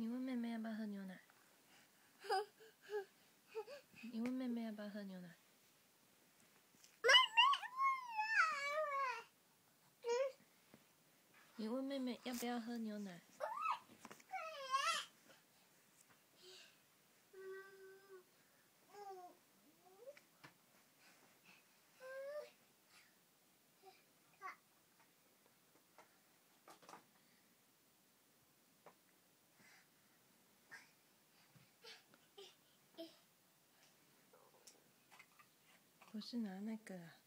你问妹妹要不要喝牛奶？你问妹妹要不要喝牛奶？妹妹要。你问妹妹要不要喝牛奶？我是拿那个。